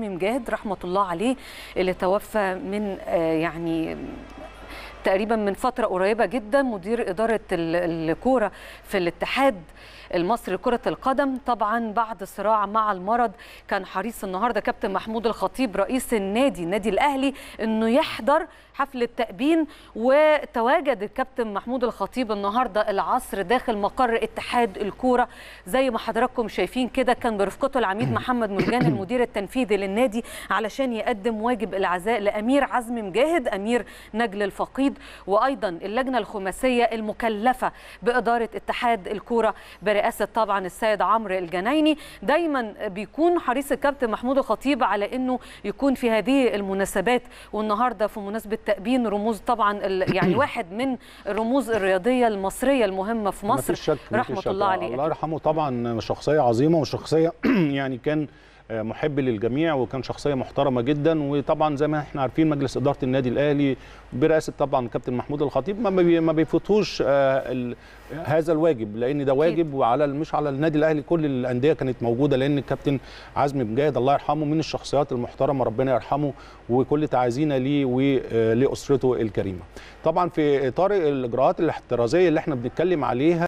مجاهد رحمة الله عليه اللي توفى من آه، يعني تقريبا من فترة قريبة جدا مدير إدارة ال- الكورة في الاتحاد المصري لكرة القدم. طبعا بعد صراع مع المرض كان حريص النهارده كابتن محمود الخطيب رئيس النادي النادي الأهلي إنه يحضر حفل التأبين. وتواجد الكابتن محمود الخطيب النهارده العصر داخل مقر اتحاد الكورة. زي ما حضراتكم شايفين كده كان برفقته العميد محمد مرجان المدير التنفيذي للنادي علشان يقدم واجب العزاء لأمير عزمي مجاهد أمير نجل الفقيد. وأيضا اللجنة الخماسية المكلفة بإدارة اتحاد الكورة برئاسة طبعا السيد عمرو الجنايني. دايما بيكون حريص الكابتن محمود الخطيب على أنه يكون في هذه المناسبات والنهاردة في مناسبة تأبين رموز طبعا يعني واحد من الرموز الرياضية المصرية المهمة في مصر. شك شك. الله عليه الله يرحمه. طبعا شخصية عظيمة وشخصية يعني كان محب للجميع وكان شخصية محترمة جدا. وطبعا زي ما إحنا عارفين مجلس إدارة النادي الأهلي برئاسة طبعا كابتن محمود الخطيب ما بي- ما بيفوتوش آه، هذا الواجب لأن ده واجب وعلى مش على النادي الأهلي كل الأندية كانت موجودة لأن الكابتن عزمي مجاهد الله يرحمه من الشخصيات المحترمة ربنا يرحمه وكل تعازينا ليه ولاسرته الكريمة. طبعا في إطار الإجراءات الاحترازية اللي إحنا بنتكلم عليها